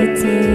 city